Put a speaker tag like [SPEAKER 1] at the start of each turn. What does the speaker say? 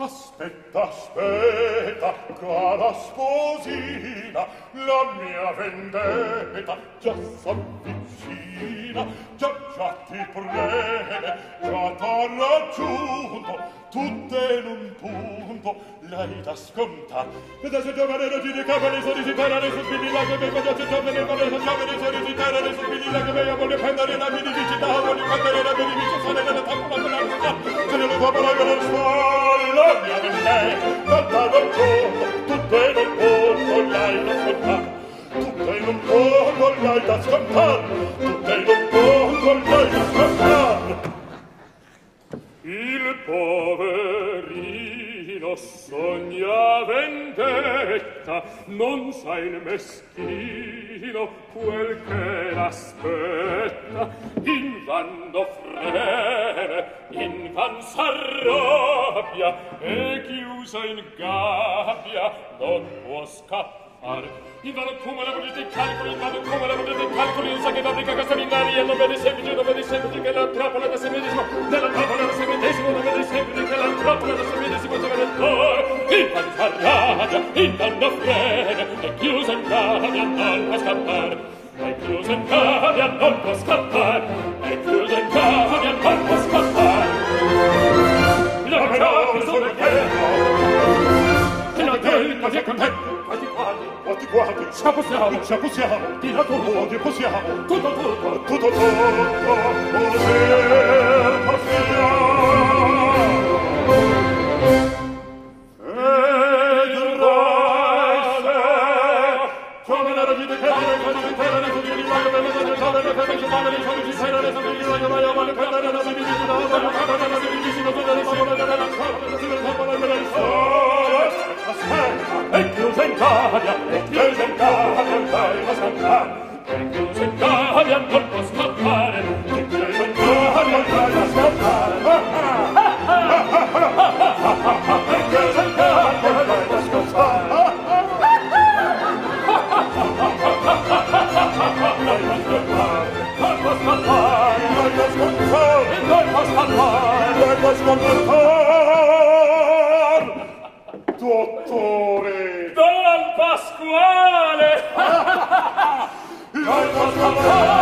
[SPEAKER 1] Aspetta, aspetta, cara sposina, la mia vendetta già s'avvicina, già già ti preme, già t'ha raggiunto, tutte in un punto, lei da sconta. E da se giovane non ci ricava, ne sorrisi le ne sospiri che mi voglio giovane, ma ne sognava, ne sorrisi terra, ne che me voglio prendere la mia felicità, voglio prendere la mia felicità, ne la tappa, la mia se ne lo fa, la mia felicità, lei tanta non può tutte non può con lei da scontar tutte in un con lei da scontar tutte non può con lei da scontar il poverino sogna vendetta non sa il meschino quel che l'aspetta. In vanno freme in van s'arroga sabbia e chiusa in gabbia non può scappare in vano come la volete calcoli in vano come la volete calcoli sa che fabbrica castellinari e non di semplice non di semplice che la trappola da semedesimo della trappola da semedesimo non dove semplice che la trappola da se vede se in vano panfarrabbia in vano frega e chiusa in gabbia non può scappare e chiusa in gabbia non può scappare agguati ce possiamo ce possiamo di lato oggi possiamo tutto tutto tutto tutto poter possiamo Thank you. Dottore!
[SPEAKER 2] Don Pasquale!
[SPEAKER 1] Gold, Gold, Gold, Gold.